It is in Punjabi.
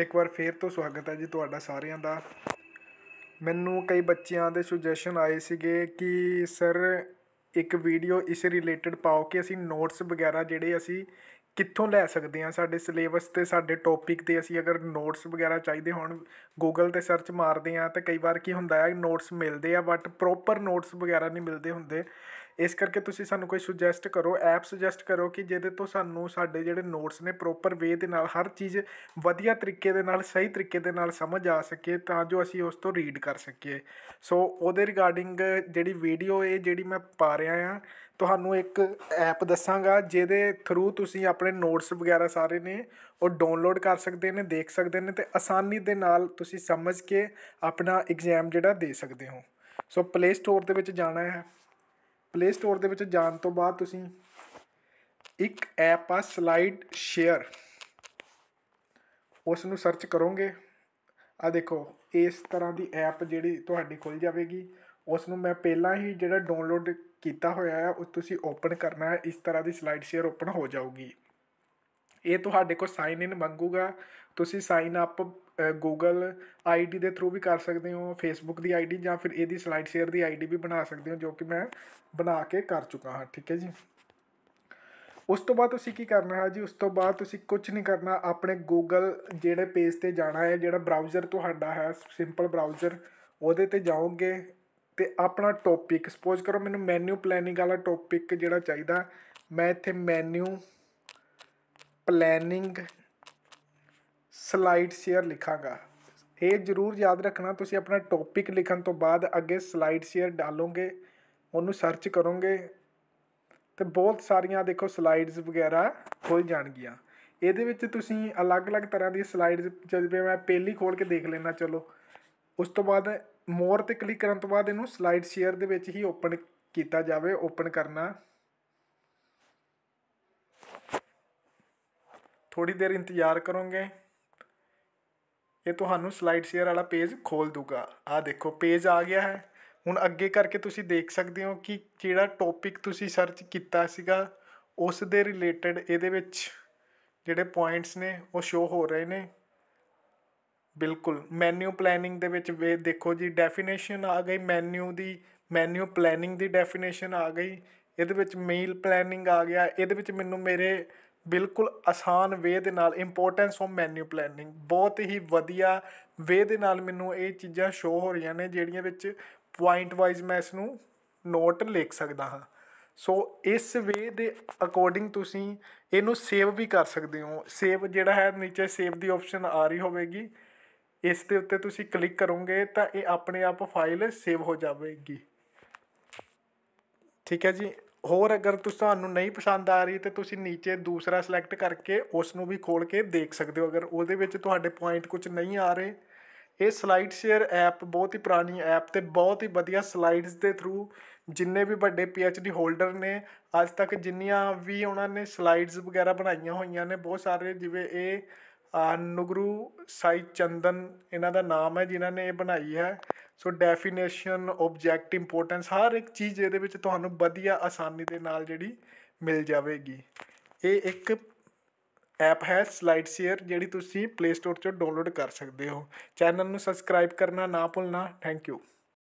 ਇੱਕ ਵਾਰ ਫੇਰ ਤੋਂ ਸਵਾਗਤ ਹੈ ਜੀ ਤੁਹਾਡਾ ਸਾਰਿਆਂ ਦਾ। ਮੈਨੂੰ ਕਈ ਬੱਚਿਆਂ ਦੇ ਸੁਜੈਸ਼ਨ ਆਏ ਸੀਗੇ ਕਿ, ਸਰ, ਇੱਕ ਵੀਡੀਓ ਇਸ ਰਿਲੇਟਡ ਪਾਓ ਕਿ ਅਸੀਂ ਨੋਟਸ ਵਗੈਰਾ ਜਿਹੜੇ ਅਸੀਂ ਕਿੱਥੋਂ ਲੈ ਸਕਦੇ ਹਾਂ? ਸਾਡੇ ਸਿਲੇਬਸ ਤੇ, ਸਾਡੇ ਟੌਪਿਕ ਤੇ ਅਸੀਂ ਅਗਰ ਨੋਟਸ ਵਗੈਰਾ ਚਾਹੀਦੇ ਹੋਣ ਗੂਗਲ ਤੇ ਸਰਚ ਮਾਰਦੇ ਹਾਂ ਤਾਂ ਕਈ ਵਾਰ ਕੀ ਹੁੰਦਾ ਹੈ ਨੋਟਸ ਮਿਲਦੇ ਆ ਬਟ ਪ੍ਰੋਪਰ ਨੋਟਸ ਵਗੈਰਾ ਨਹੀਂ ਮਿਲਦੇ ਹੁੰਦੇ। ਇਸ ਕਰਕੇ ਤੁਸੀਂ ਸਾਨੂੰ ਕੋਈ ਸੁਜੈਸਟ ਕਰੋ ਐਪ ਸੁਜੈਸਟ ਕਰੋ ਕਿ ਜਿਹਦੇ ਤੋਂ ਸਾਨੂੰ ਸਾਡੇ ਜਿਹੜੇ ਨੋਟਸ ਨੇ ਪ੍ਰੋਪਰ ਵੇ ਦੇ ਨਾਲ ਹਰ ਚੀਜ਼ ਵਧੀਆ ਤਰੀਕੇ ਦੇ ਨਾਲ, ਸਹੀ ਤਰੀਕੇ ਦੇ ਨਾਲ ਸਮਝ ਆ ਸਕੇ ਤਾਂ ਜੋ ਅਸੀਂ ਉਸ ਤੋਂ ਰੀਡ ਕਰ ਸਕੀਏ। ਸੋ ਉਹਦੇ ਰਿਗਾਰਡਿੰਗ ਜਿਹੜੀ ਵੀਡੀਓ ਇਹ ਜਿਹੜੀ ਮੈਂ ਪਾ ਰਿਹਾ ਆ ਤੁਹਾਨੂੰ ਇੱਕ ਐਪ ਦੱਸਾਂਗਾ ਜਿਹਦੇ ਥਰੂ ਤੁਸੀਂ ਆਪਣੇ ਨੋਟਸ ਵਗੈਰਾ ਸਾਰੇ ਨੇ ਉਹ ਡਾਊਨਲੋਡ ਕਰ ਸਕਦੇ ਨੇ, ਦੇਖ ਸਕਦੇ ਨੇ ਤੇ ਆਸਾਨੀ ਦੇ ਨਾਲ ਤੁਸੀਂ ਸਮਝ ਕੇ ਆਪਣਾ ਐਗਜ਼ਾਮ ਜਿਹੜਾ ਦੇ ਸਕਦੇ ਹੋ। ਸੋ ਪਲੇ ਸਟੋਰ ਦੇ ਵਿੱਚ ਜਾਣਾ ਹੈ। ਪਲੇ ਸਟੋਰ ਦੇ ਵਿੱਚ ਜਾਣ ਤੋਂ ਬਾਅਦ ਤੁਸੀਂ ਇੱਕ ਐਪ ਆ ਸਲਾਈਡ ਸ਼ੇਅਰ ਉਸ ਨੂੰ ਸਰਚ ਕਰੋਗੇ। ਆ ਦੇਖੋ, ਇਸ ਤਰ੍ਹਾਂ ਦੀ ਐਪ ਜਿਹੜੀ ਤੁਹਾਡੀ ਖੁੱਲ ਜਾਵੇਗੀ। ਉਸ ਨੂੰ ਮੈਂ ਪਹਿਲਾਂ ਹੀ ਜਿਹੜਾ ਡਾਊਨਲੋਡ ਕੀਤਾ ਹੋਇਆ ਹੈ, ਉਹ ਤੁਸੀਂ ਓਪਨ ਕਰਨਾ ਹੈ। ਇਸ ਤਰ੍ਹਾਂ ਦੀ ਸਲਾਈਡ ਸ਼ੇਅਰ ਓਪਨ ਹੋ ਜਾਊਗੀ। ਇਹ ਤੁਹਾਡੇ ਕੋਲ ਸਾਈਨ ਇਨ ਮੰਗੂਗਾ। ਤੁਸੀਂ ਸਾਈਨ ਅਪ ਗੂਗਲ ਆਈਡੀ ਦੇ ਥਰੂ ਵੀ ਕਰ ਸਕਦੇ ਹੋ ਫੇਸਬੁੱਕ ਦੀ ਆਈਡੀ ਜਾਂ ਫਿਰ ਇਹਦੀ ਸਲਾਈਡ ਸ਼ੇਅਰ ਦੀ ਆਈਡੀ ਵੀ ਬਣਾ ਸਕਦੇ ਹੋ, ਜੋ ਕਿ ਮੈਂ ਬਣਾ ਕੇ ਕਰ ਚੁੱਕਾ ਹਾਂ, ਠੀਕ ਹੈ ਜੀ। ਉਸ ਤੋਂ ਬਾਅਦ ਤੁਸੀਂ ਕੀ ਕਰਨਾ ਹੈ ਜੀ? ਉਸ ਤੋਂ ਬਾਅਦ ਤੁਸੀਂ ਕੁਝ ਨਹੀਂ ਕਰਨਾ, ਆਪਣੇ ਗੂਗਲ ਜਿਹੜੇ ਪੇਜ ਤੇ ਜਾਣਾ ਹੈ, ਜਿਹੜਾ ਬਰਾਊਜ਼ਰ ਤੁਹਾਡਾ ਹੈ ਸਿੰਪਲ ਬਰਾਊਜ਼ਰ ਉਹਦੇ ਤੇ ਜਾਓਗੇ ਤੇ ਆਪਣਾ ਟੌਪਿਕ ਸਪੋਜ਼ ਕਰੋ ਮੈਨੂੰ ਮੈਨੂ ਪਲੈਨਿੰਗ ਵਾਲਾ ਟੌਪਿਕ ਜਿਹੜਾ ਚਾਹੀਦਾ, ਮੈਂ ਇੱਥੇ ਮੈਨੂ ਪਲੈਨਿੰਗ ਸਲਾਈਡ ਸ਼ੇਅਰ ਲਿਖਾਂਗਾ। ਇਹ ਜ਼ਰੂਰ ਯਾਦ ਰੱਖਣਾ, ਤੁਸੀਂ ਆਪਣਾ ਟੌਪਿਕ ਲਿਖਣ ਤੋਂ ਬਾਅਦ ਅੱਗੇ ਸਲਾਈਡ ਸ਼ੇਅਰ ਡਾਲੋਗੇ, ਉਹਨੂੰ ਸਰਚ ਕਰੋਗੇ ਤੇ ਬਹੁਤ ਸਾਰੀਆਂ ਦੇਖੋ ਸਲਾਈਡਸ ਵਗੈਰਾ ਖੁੱਲ ਜਾਣਗੀਆਂ। ਇਹਦੇ ਵਿੱਚ ਤੁਸੀਂ ਅਲੱਗ-ਅਲੱਗ ਤਰ੍ਹਾਂ ਦੀ ਸਲਾਈਡਸ ਜਿਵੇਂ ਮੈਂ ਪਹਿਲੀ ਖੋਲ ਕੇ ਦੇਖ ਲੈਣਾ ਚਲੋ। ਉਸ ਤੋਂ ਬਾਅਦ ਮੋਰ ਤੇ ਕਲਿੱਕ ਕਰਨ ਤੋਂ ਬਾਅਦ ਇਹਨੂੰ ਸਲਾਈਡ ਸ਼ੇਅਰ ਦੇ ਵਿੱਚ ਹੀ ਓਪਨ ਕੀਤਾ ਜਾਵੇ ਓਪਨ ਕਰਨਾ। ਥੋੜੀ ਦੇਰ ਇੰਤਜ਼ਾਰ ਕਰੋਗੇ। ਇਹ ਤੁਹਾਨੂੰ ਸਲਾਈਡ ਸ਼ੇਅਰ ਵਾਲਾ ਪੇਜ ਖੋਲ ਦੂਗਾ ਆ ਦੇਖੋ, ਪੇਜ ਆ ਗਿਆ ਹੈ। ਹੁਣ ਅੱਗੇ ਕਰਕੇ ਤੁਸੀਂ ਦੇਖ ਸਕਦੇ ਹੋ ਕਿ ਜਿਹੜਾ ਟੌਪਿਕ ਤੁਸੀਂ ਸਰਚ ਕੀਤਾ ਸੀਗਾ। ਉਸ ਦੇ ਰਿਲੇਟਡ ਇਹਦੇ ਵਿੱਚ ਜਿਹੜੇ ਪੁਆਇੰਟਸ ਨੇ, ਉਹ ਸ਼ੋ ਹੋ ਰਹੇ ਨੇ। ਬਿਲਕੁਲ ਮੈਨੂ ਪਲੈਨਿੰਗ ਦੇ ਵਿੱਚ ਵੇ, ਦੇਖੋ ਜੀ ਡੈਫੀਨੇਸ਼ਨ ਆ ਗਈ ਮੈਨੂ ਦੀ ਮੈਨੂ ਪਲੈਨਿੰਗ ਦੀ ਡੈਫੀਨੇਸ਼ਨ ਆ ਗਈ। ਇਹਦੇ ਵਿੱਚ ਮੀਲ ਪਲੈਨਿੰਗ ਆ ਗਿਆ। ਇਹਦੇ ਵਿੱਚ ਮੈਨੂੰ ਮੇਰੇ ਬਿਲਕੁਲ ਆਸਾਨ ਵੇ ਦੇ ਨਾਲ ਇੰਪੋਰਟੈਂਸ ਆਫ ਮੈਨਿਊ ਪਲੈਨਿੰਗ ਬਹੁਤ ਹੀ ਵਧੀਆ ਵੇ ਦੇ ਨਾਲ ਮੈਨੂੰ ਇਹ ਚੀਜ਼ਾਂ ਸ਼ੋ ਹੋ ਰਹੀਆਂ ਨੇ, ਜਿਹੜੀਆਂ ਵਿੱਚ ਪੁਆਇੰਟ ਵਾਈਜ਼ ਮੈਂ ਇਸ ਨੂੰ ਨੋਟ ਲਿਖ ਸਕਦਾ ਹਾਂ। ਸੋ ਇਸ ਵੇ ਦੇ ਅਕੋਰਡਿੰਗ ਤੁਸੀਂ ਇਹਨੂੰ ਸੇਵ ਵੀ ਕਰ ਸਕਦੇ ਹੋ। ਸੇਵ ਜਿਹੜਾ ਹੈ, ਨੀਚੇ ਸੇਵ ਦੀ ਆਪਸ਼ਨ ਆ ਰਹੀ ਹੋਵੇਗੀ। ਇਸ ਦੇ ਉੱਤੇ ਤੁਸੀਂ ਕਲਿੱਕ ਕਰੋਗੇ ਤਾਂ ਇਹ ਆਪਣੇ ਆਪ ਫਾਈਲ ਸੇਵ ਹੋ ਜਾਵੇਗੀ। ਠੀਕ ਹੈ ਜੀ? ਹੋਰ ਅਗਰ ਤੁਹਾਨੂੰ ਨਹੀਂ ਪਸੰਦ ਆ ਰਹੀ ਤਾਂ ਤੁਸੀਂ ਨੀਚੇ ਦੂਸਰਾ ਸਿਲੈਕਟ ਕਰਕੇ ਉਸ ਨੂੰ ਵੀ ਖੋਲ ਕੇ ਦੇਖ ਸਕਦੇ ਹੋ। ਅਗਰ ਉਹਦੇ ਵਿੱਚ ਤੁਹਾਡੇ ਪੁਆਇੰਟ ਕੁਝ ਨਹੀਂ ਆ ਰਹੇ, ਇਹ ਸਲਾਈਡ ਸ਼ੇਅਰ ਐਪ ਬਹੁਤ ਹੀ ਪੁਰਾਣੀ ਐਪ ਤੇ ਬਹੁਤ ਹੀ ਵਧੀਆ ਸਲਾਈਡਸ ਦੇ ਥਰੂ ਜਿੰਨੇ ਵੀ ਵੱਡੇ ਡੀ ਹੋਲਡਰ ਨੇ, ਅੱਜ ਤੱਕ ਜਿੰਨੀਆਂ ਵੀ ਉਹਨਾਂ ਨੇ ਸਲਾਈਡਸ ਵਗੈਰਾ ਬਣਾਈਆਂ ਹੋਈਆਂ ਨੇ, ਬਹੁਤ ਸਾਰੇ ਜਿਵੇਂ ਇਹ ਨੁਗਰੂ ਸਾਈ ਚੰਦਨ ਇਹਨਾਂ ਦਾ ਨਾਮ ਹੈ ਜਿਨ੍ਹਾਂ ਨੇ ਇਹ ਬਣਾਈ ਹੈ। ਸੋ ਡੈਫੀਨੇਸ਼ਨ ਆਬਜੈਕਟ ਇੰਪੋਰਟੈਂਸ ਹਰ ਇੱਕ ਚੀਜ਼ ਇਹਦੇ ਵਿੱਚ ਤੁਹਾਨੂੰ ਵਧੀਆ, ਆਸਾਨੀ ਦੇ ਨਾਲ ਜਿਹੜੀ ਮਿਲ ਜਾਵੇਗੀ। ਇਹ ਇੱਕ ਐਪ ਹੈ ਸਲਾਈਡ ਸ਼ੇਅਰ ਜਿਹੜੀ ਤੁਸੀਂ ਪਲੇ ਸਟੋਰ 'ਚੋਂ ਡਾਊਨਲੋਡ ਕਰ ਸਕਦੇ ਹੋ। ਚੈਨਲ ਨੂੰ ਸਬਸਕ੍ਰਾਈਬ ਕਰਨਾ ਨਾ ਭੁੱਲਣਾ। Thank you